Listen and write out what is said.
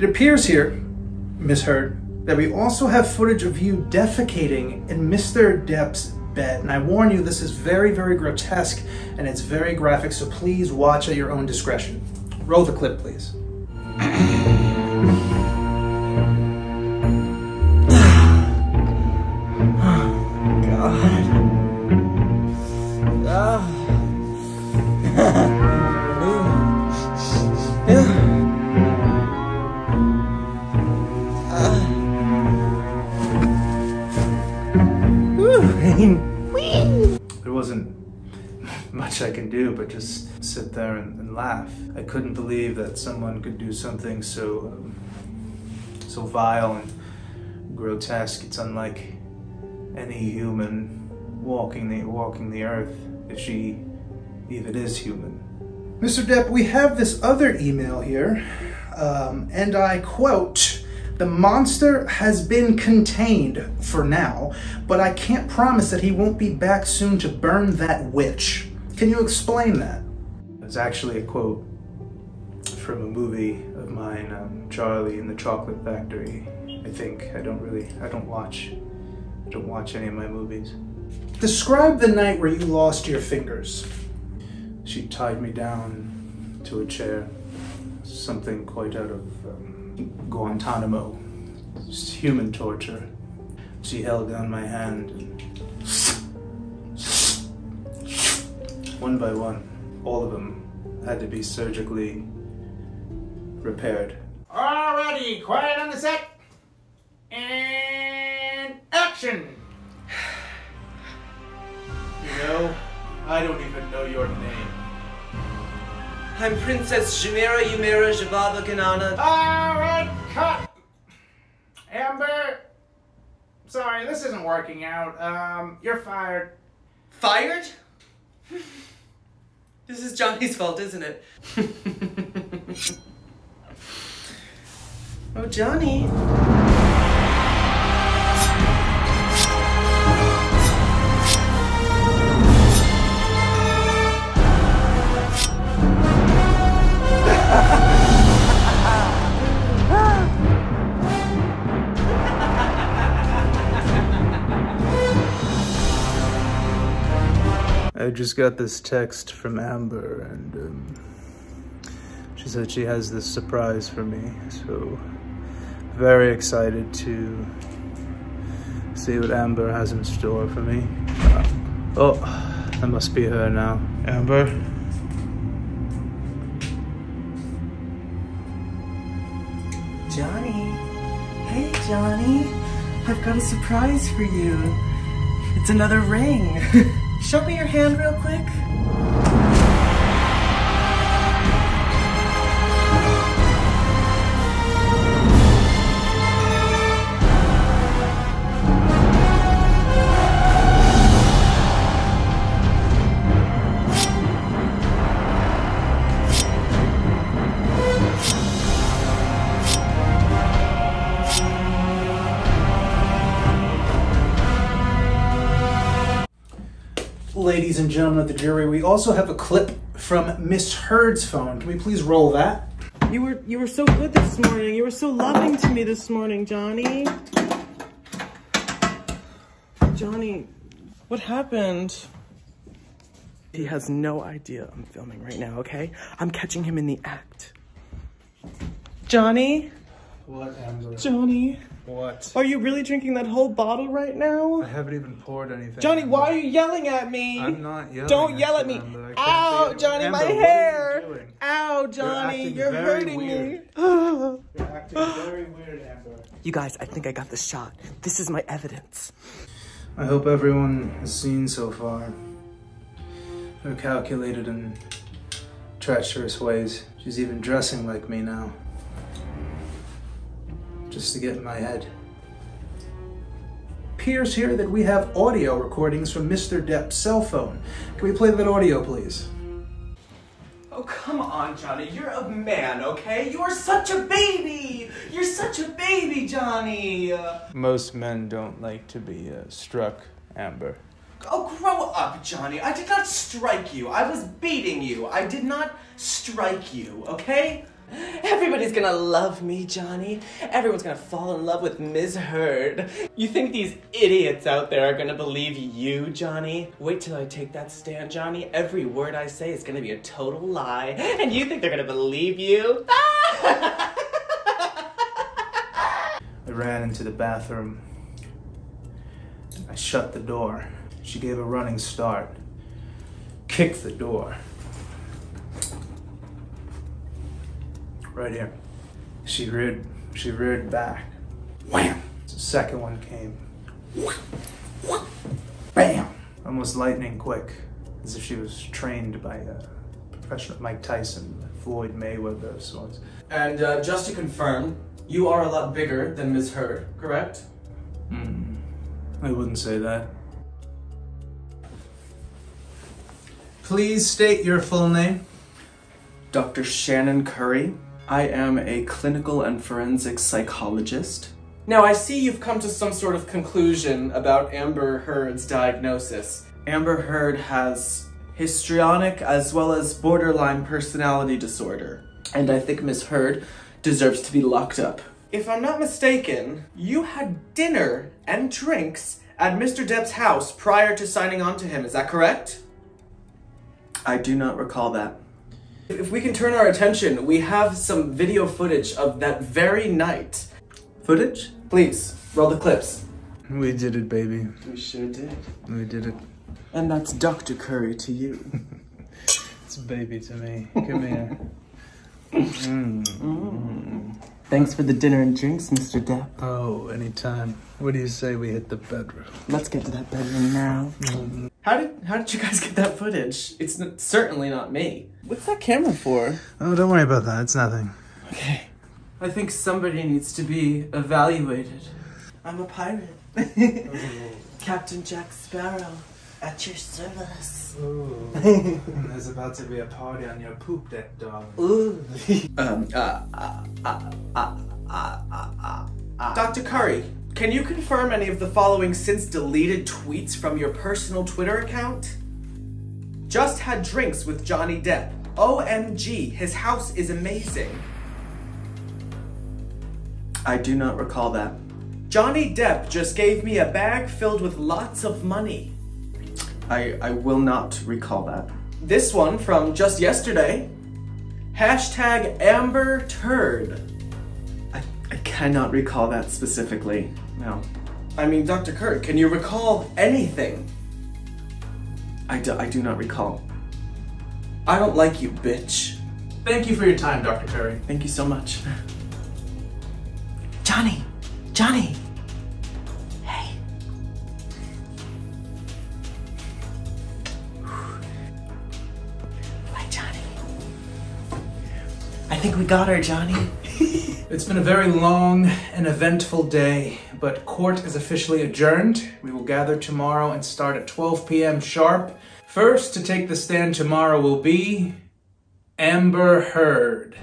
It appears here, Miss Heard, that we also have footage of you defecating in Mr. Depp's bed. And I warn you, this is very, very grotesque and it's very graphic, so please watch at your own discretion. Roll the clip, please. Sit there and, and laugh. I couldn't believe that someone could do something so um, so vile and grotesque. It's unlike any human walking the walking the earth, if she even is human. Mr. Depp, we have this other email here, um, and I quote. The monster has been contained for now, but I can't promise that he won't be back soon to burn that witch. Can you explain that? It's actually a quote from a movie of mine, um, Charlie and the Chocolate Factory. I think I don't really, I don't watch, I don't watch any of my movies. Describe the night where you lost your fingers. She tied me down to a chair, something quite out of um, Guantanamo, Just human torture. She held down my hand and one by one, all of them had to be surgically repaired. Alrighty, quiet on the set. And action. You know, I don't even know your name. I'm Princess Jimera Yumera Javava Kanana. Alright, cut. Amber. Sorry, this isn't working out. Um, you're fired. Fired? This is Johnny's fault, isn't it? oh, Johnny. I just got this text from Amber, and um, she said she has this surprise for me. So, very excited to see what Amber has in store for me. Uh, oh, that must be her now. Amber? Johnny. Hey, Johnny. I've got a surprise for you. It's another ring. Show me your hand real quick. Ladies and gentlemen of the jury, we also have a clip from Miss Heard's phone. Can we please roll that? You were you were so good this morning. You were so loving to me this morning, Johnny. Johnny, what happened? He has no idea I'm filming right now, okay? I'm catching him in the act. Johnny? What, Amber? Johnny? What? Are you really drinking that whole bottle right now? I haven't even poured anything. Johnny, why are you yelling at me? I'm not yelling. Don't yell at me. Amber. Ow, Johnny, Amber, my what are you hair. Ow, Johnny, you're, very hurting weird. me. You're acting very weird, Amber. you guys, I think I got the shot. This is my evidence. I hope everyone has seen so far her calculated and treacherous ways. She's even dressing like me now. Just to get in my head. Appears here that we have audio recordings from Mr. Depp's cell phone. Can we play that audio, please? Oh, come on, Johnny. You're a man, okay? You are such a baby. You're such a baby, Johnny. Uh, Most men don't like to be uh, struck, Amber. oh, grow up, Johnny. I did not strike you. I was beating you. I did not strike you, okay? Everybody's gonna love me, Johnny. Everyone's gonna fall in love with Ms. Heard. You think these idiots out there are gonna believe you, Johnny? Wait till I take that stand, Johnny. Every word I say is gonna be a total lie. And you think they're gonna believe you? I ran into the bathroom. I shut the door. She gave a running start, kicked the door. Right here. She reared, she reared back. Wham! The second one came. Bam! Almost lightning quick, as if she was trained by a professional Mike Tyson, Floyd Mayweather of sorts. And uh, just to confirm, you are a lot bigger than Ms. Heard, correct? Hmm. I wouldn't say that. Please state your full name. Dr. Shannon Curry. I am a clinical and forensic psychologist. Now, I see you've come to some sort of conclusion about Amber Heard's diagnosis. Amber Heard has histrionic as well as borderline personality disorder. And I think Miss Heard deserves to be locked up. If I'm not mistaken, you had dinner and drinks at Mr. Depp's house prior to signing on to him, is that correct? I do not recall that. If we can turn our attention, we have some video footage of that very night. Footage? Please, roll the clips. We did it, baby. We sure did. We did it. And that's Dr. Curry to you. It's baby to me. Come here. Mm. Thanks for the dinner and drinks, Mr. Depp. Oh, anytime. What do you say we hit the bedroom? Let's get to that bedroom now. Mm-hmm. How did how did you guys get that footage? It's n- certainly not me. What's that camera for? Oh, don't worry about that. It's nothing. Okay. I think somebody needs to be evaluated. I'm a pirate. Oh. Captain Jack Sparrow, at your service. Ooh. There's about to be a party on your poop deck, darling. Ooh. um, uh, uh, uh, uh, uh, uh, uh. Dr. Curry, can you confirm any of the following since deleted tweets from your personal Twitter account? Just had drinks with Johnny Depp. OMG, his house is amazing. I do not recall that. Johnny Depp just gave me a bag filled with lots of money. I, I will not recall that. This one from just yesterday. Hashtag Amber Turd. I, I cannot recall that specifically. No. I mean, Dr. Kurt, can you recall anything? I do, I do not recall. I don't like you, bitch. Thank you for your time, Dr. Curry. Thank you so much. Johnny! Johnny! Think we got her, Johnny. It's been a very long and eventful day, but court is officially adjourned. We will gather tomorrow and start at 12 p.m. sharp. First to take the stand tomorrow will be Amber Heard.